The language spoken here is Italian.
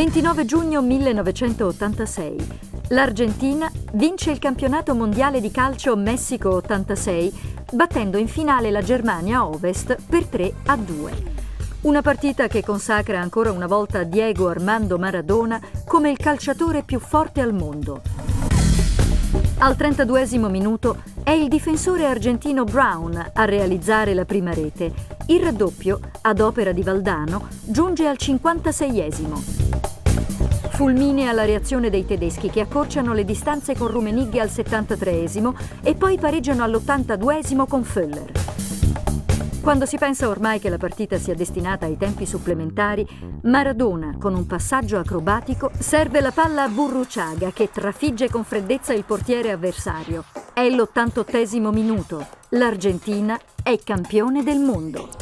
29 giugno 1986. L'Argentina vince il campionato mondiale di calcio Messico 86, battendo in finale la Germania Ovest per 3 a 2. Una partita che consacra ancora una volta Diego Armando Maradona come il calciatore più forte al mondo. Al 32 minuto è il difensore argentino Brown a realizzare la prima rete. Il raddoppio, ad opera di Valdano, giunge al 56esimo. Fulminea la reazione dei tedeschi che accorciano le distanze con Rumenigge al 73esimo e poi pareggiano all'82esimo con Föller. Quando si pensa ormai che la partita sia destinata ai tempi supplementari, Maradona, con un passaggio acrobatico, serve la palla a Burruciaga che trafigge con freddezza il portiere avversario. È l'88 minuto. L'Argentina è campione del mondo.